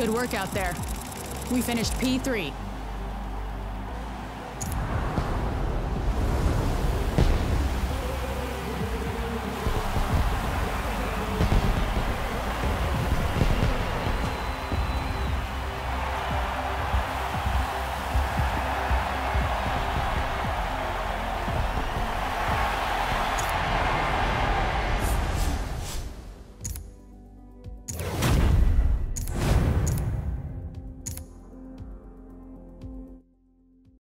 Good work out there. We finished P3.